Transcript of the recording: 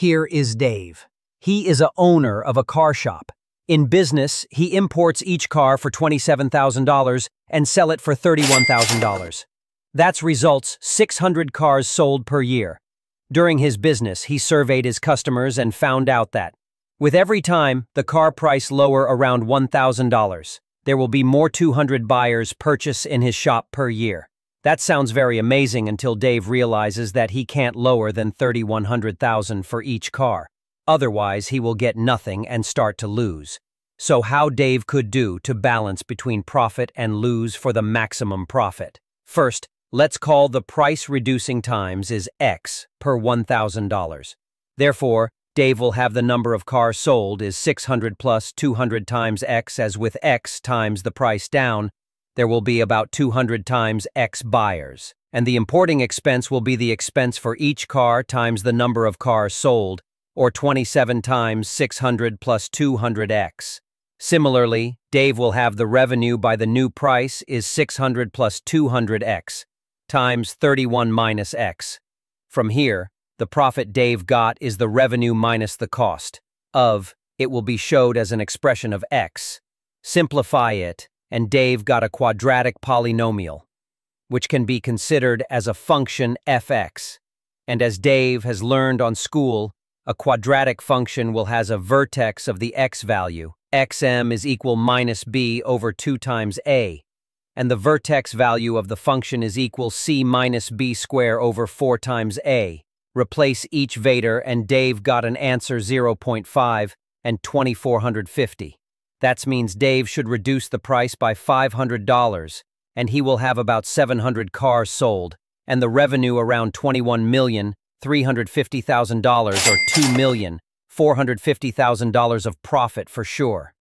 Here is Dave. He is a owner of a car shop. In business, he imports each car for $27,000 and sell it for $31,000. That's results 600 cars sold per year. During his business, he surveyed his customers and found out that, with every time the car price lower around $1,000, there will be more 200 buyers purchase in his shop per year. That sounds very amazing until Dave realizes that he can't lower than 3100,000 for each car. Otherwise, he will get nothing and start to lose. So how Dave could do to balance between profit and lose for the maximum profit. First, let's call the price reducing times is X per $1,000. Therefore, Dave will have the number of cars sold is 600 plus 200 times X as with X times the price down, there will be about 200 times X buyers. And the importing expense will be the expense for each car times the number of cars sold, or 27 times 600 plus 200X. Similarly, Dave will have the revenue by the new price is 600 plus 200X times 31 minus X. From here, the profit Dave got is the revenue minus the cost of, it will be showed as an expression of X. Simplify it, and Dave got a quadratic polynomial, which can be considered as a function fx. And as Dave has learned on school, a quadratic function will has a vertex of the x value. xm is equal minus b over 2 times a, and the vertex value of the function is equal c minus b square over 4 times a. Replace each Vader and Dave got an answer 0.5 and 2450. That means Dave should reduce the price by $500, and he will have about 700 cars sold, and the revenue around $21,350,000 or $2,450,000 of profit for sure.